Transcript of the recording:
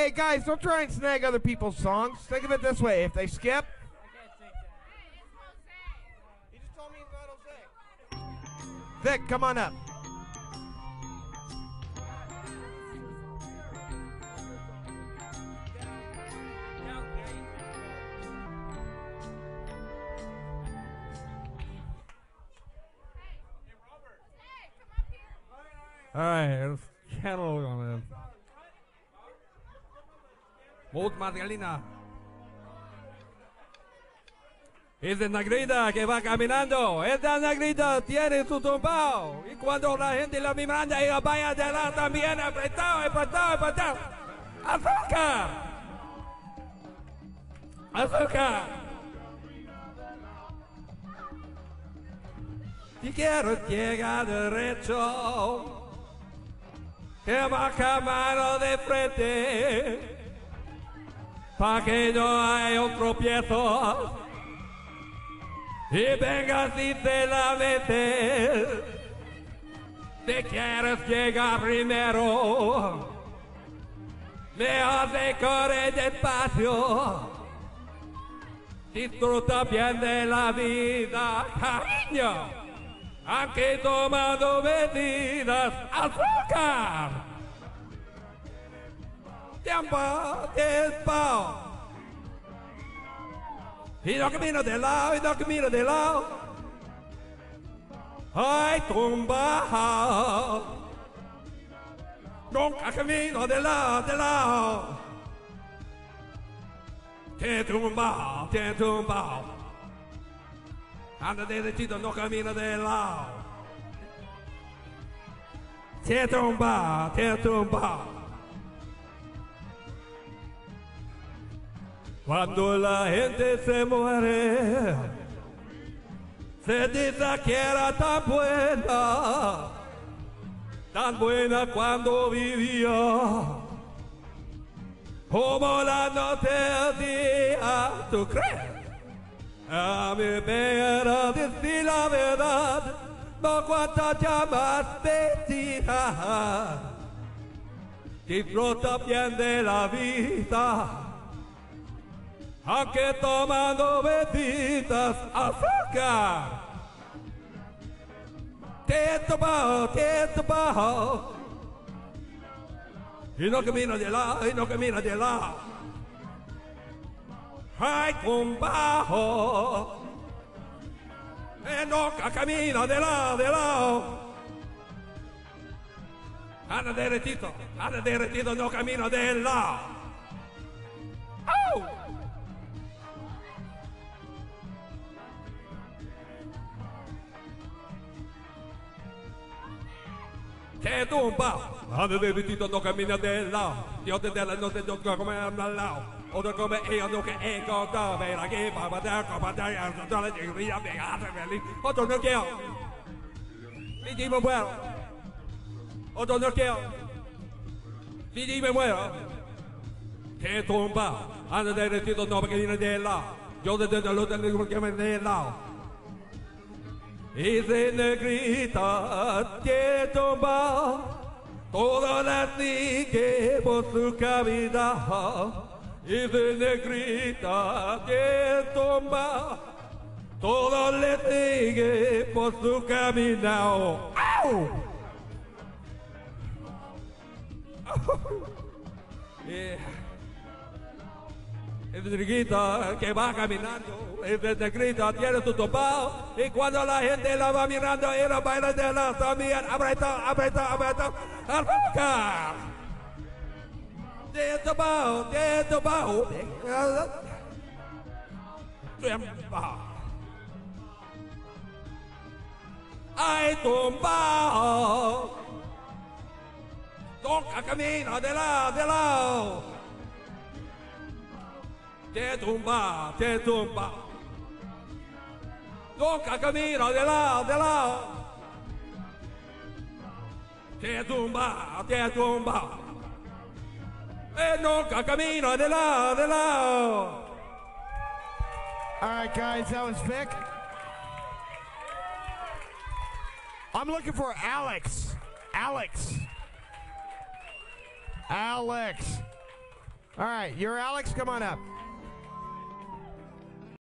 Hey guys, don't try and snag other people's songs. Think of it this way: if they skip. Vic, come on up. All right, let's channel on. Vote Margalina. Es de que va caminando. Esta negrita tiene su tumbao. Y cuando la gente la miranda, ella vaya de la también apretado, apretado, apretado. ¡Azúcar! ¡Azúcar! Si quiero llegar derecho, que baja mano de frente, pa' que no haya un tropiezo. Y venga si te la metes, te quieres llegar primero, me hace correr despacio, disfruta bien de la vida, cariño aunque tomando medidas azúcar. Tiempo, tiempo. Y no camino de lado, y no camino de lado. Ay, tumba. Nunca camino de lado, de lado. Te tumba, te tumba. Anda derechito, no camina de lado. Te tumba, te tumba. Cuando la gente se muere, se dice que era tan buena, tan buena cuando vivía. Como la noche día, ¿tú crees? A mi pena decir la verdad, no ya más vecina. Disfruta bien de la vida, aunque tomando bebidas azúcar. Te tomado, te tomado. Y no camina de lado, y no camina de lado. Ay, combajo. E no camina de lado, de lado. Anda derechito, anda derechito, no camino de lado. che tumba Hade debitito tocca mina della Io te della notte tocca come una lao O da come io non che è cosa vera che va a dare come dare a totale di via vegata belli O torno che io Mi dimo muero. Oh, o torno che io Mi dimo muero. Che tumba Hade debitito tocca mina della. Io te della notte tocca mina della. Hice negrita, tieto todas las que por su cavidad. Hice negrita, tieto todas las que por su caminado. ¡Au! yeah. De negrita que va caminando, de negrita tiene su topado, y cuando la gente la va mirando, ella baila de la también, aprieta, aprieta, aprieta. Dentro bajo, dentro bajo. Tumba. Ay, tumba. Toca camino de lado, de lado. Détomba, détomba. tumba. à Camille, de là, de là. tumba, détomba. tumba. E eh, à Camille, de là, de là. All right, guys, that was Vic. I'm looking for Alex. Alex. Alex. All right, you're Alex. Come on up.